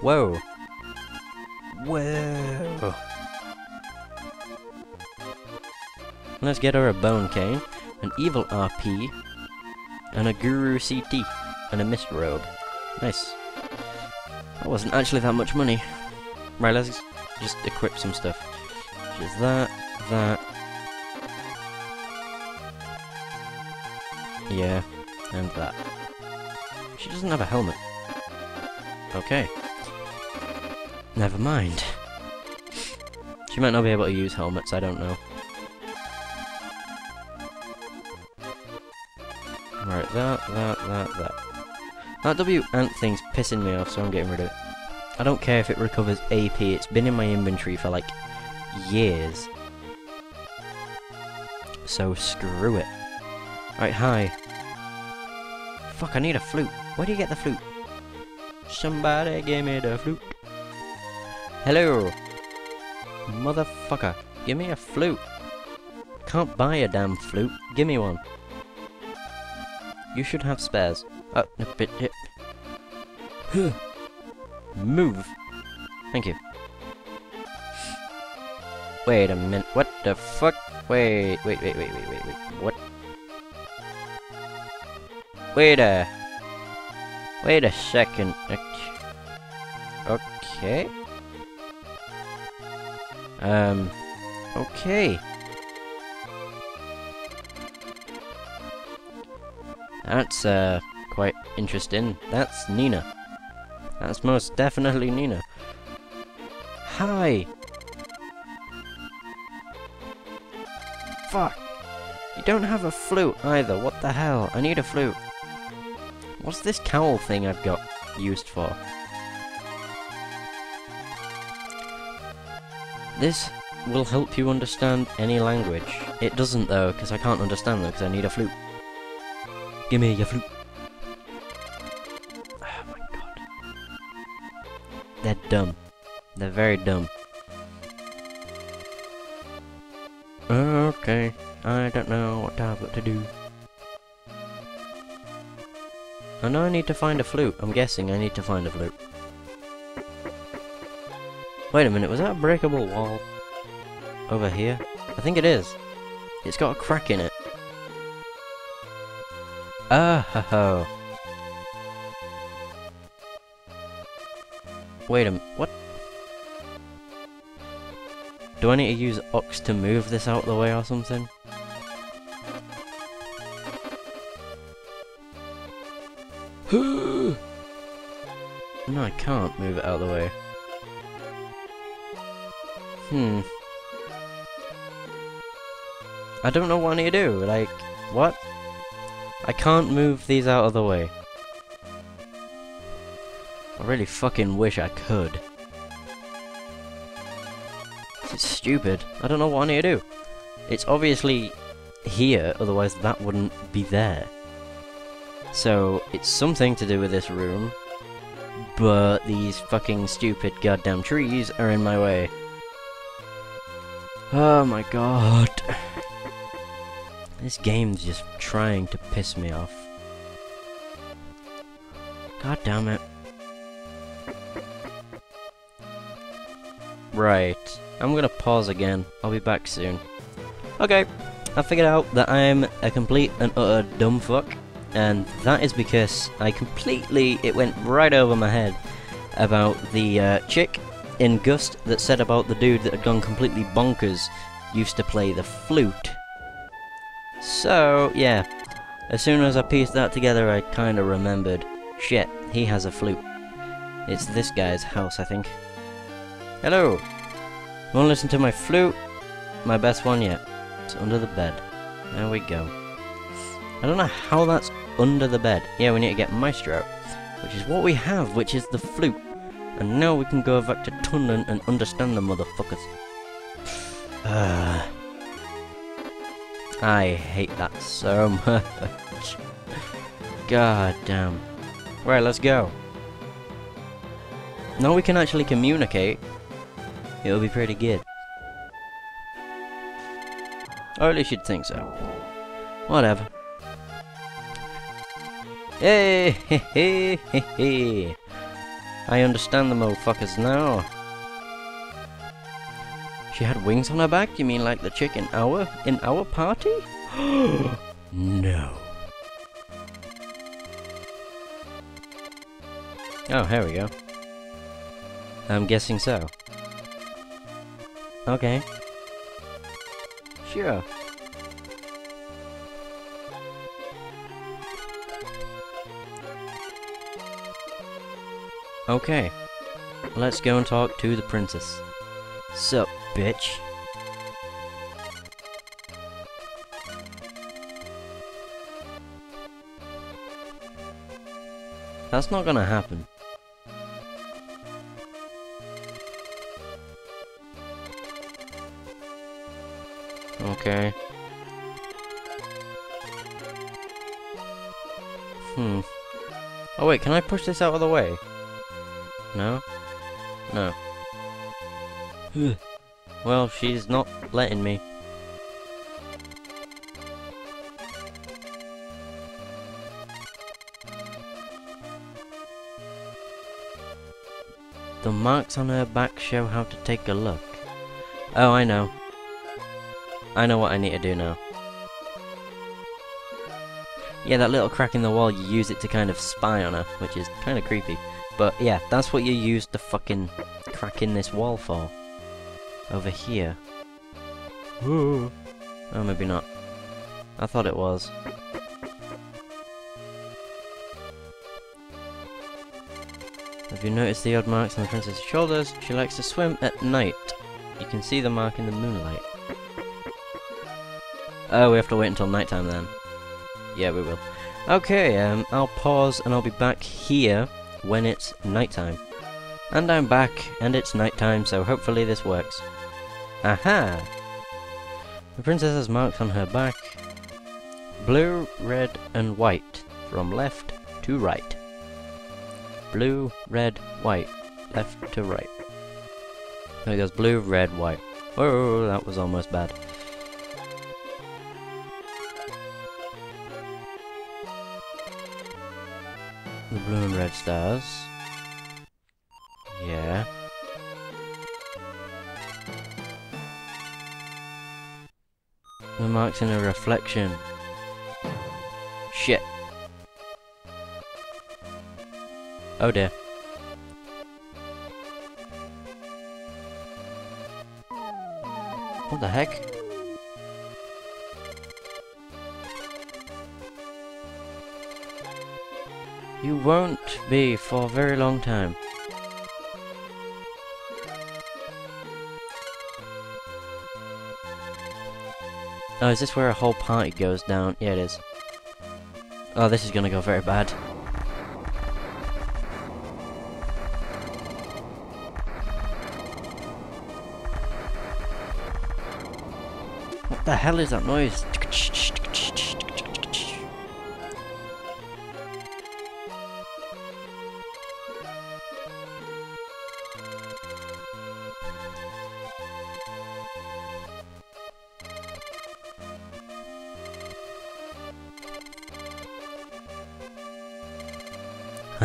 Whoa. Whoa. Oh. Let's get her a bone cane, an evil RP, and a guru CT, and a mist robe. Nice. That wasn't actually that much money. Right, let's just equip some stuff. Just that, that. Yeah, and that. She doesn't have a helmet. Okay. Never mind. She might not be able to use helmets, I don't know. Right, that, that, that, that. That W ant thing's pissing me off, so I'm getting rid of it. I don't care if it recovers AP, it's been in my inventory for like years. So screw it. Right, hi. Fuck, I need a flute. Where do you get the flute? Somebody give me the flute. Hello. Motherfucker, give me a flute. Can't buy a damn flute. Give me one. You should have spares. Oh, a bit. Huh. Move. Thank you. Wait a minute. What the fuck? Wait, wait, wait, wait, wait, wait, wait. What? Wait a... Wait a second. Okay. Um... Okay. That's, uh, quite interesting. That's Nina. That's most definitely Nina. Hi! Fuck! You don't have a flute either, what the hell? I need a flute. What's this cowl thing I've got used for? This will help you understand any language. It doesn't though, because I can't understand them because I need a flute. Give me your flute. Oh my god. They're dumb. They're very dumb. Okay, I don't know what I've got to do. I know I need to find a flute. I'm guessing I need to find a flute. Wait a minute, was that a breakable wall? Over here? I think it is. It's got a crack in it. Ah ho ho. Wait a minute, what? Do I need to use Ox to move this out of the way or something? no, I can't move it out of the way. Hmm. I don't know what I need to do, like, what? I can't move these out of the way. I really fucking wish I could. It's stupid. I don't know what I need to do. It's obviously here, otherwise that wouldn't be there. So, it's something to do with this room, but these fucking stupid goddamn trees are in my way. Oh my god. This game's just trying to piss me off. God damn it. Right. I'm gonna pause again. I'll be back soon. Okay. I figured out that I'm a complete and utter dumb fuck. And that is because I completely, it went right over my head about the uh, chick in Gust that said about the dude that had gone completely bonkers used to play the flute. So, yeah. As soon as I pieced that together, I kind of remembered. Shit, he has a flute. It's this guy's house, I think. Hello! Wanna listen to my flute? My best one yet. It's under the bed. There we go. I don't know how that's under the bed. Yeah, we need to get Maestro, which is what we have, which is the flute. And now we can go back to Tunlan and understand the motherfuckers. Ah. I hate that so much. God damn. Right, let's go. Now we can actually communicate. It'll be pretty good. Or at least you'd think so. Whatever. Hey, hey, hey, hey, hey. I understand the motherfuckers now. She had wings on her back? You mean like the chick in our in our party? no. Oh, here we go. I'm guessing so. Okay. Sure. Okay. Let's go and talk to the princess. Sup, bitch? That's not gonna happen. Okay. Hmm. Oh wait, can I push this out of the way? No? No. well, she's not letting me. The marks on her back show how to take a look. Oh, I know. I know what I need to do now. Yeah, that little crack in the wall, you use it to kind of spy on her, which is kind of creepy. But yeah, that's what you use the fucking crack in this wall for. Over here. oh, maybe not. I thought it was. Have you noticed the odd marks on the princess's shoulders? She likes to swim at night. You can see the mark in the moonlight. Oh, we have to wait until nighttime then. Yeah, we will. Okay, um, I'll pause and I'll be back here when it's nighttime. And I'm back, and it's nighttime, so hopefully this works. Aha! The princess has marks on her back. Blue, red, and white, from left to right. Blue, red, white, left to right. There goes blue, red, white. Whoa, that was almost bad. Blue and red stars. Yeah. The marks in a reflection. Shit. Oh dear. What the heck? You won't be for a very long time. Oh, is this where a whole party goes down? Yeah, it is. Oh, this is gonna go very bad. What the hell is that noise?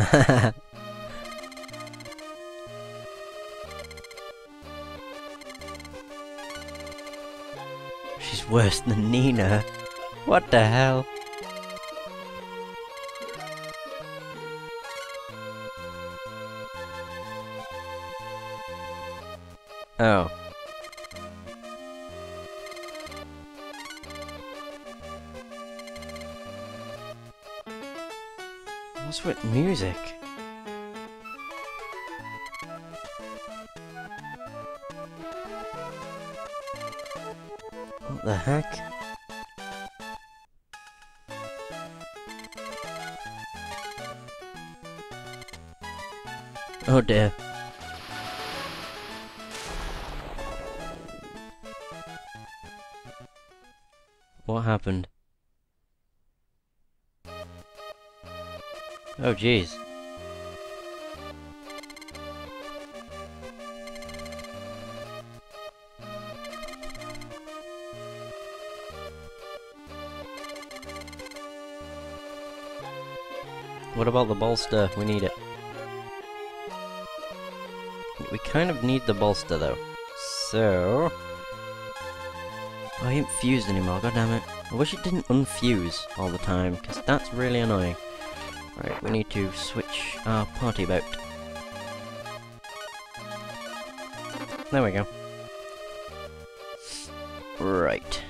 She's worse than Nina. What the hell? Oh. What's with music? What the heck? Oh dear. What happened? Oh, jeez. What about the bolster? We need it. We kind of need the bolster, though. So... I ain't fused anymore, God damn it! I wish it didn't unfuse all the time, because that's really annoying. Right, we need to switch our party boat. There we go. Right.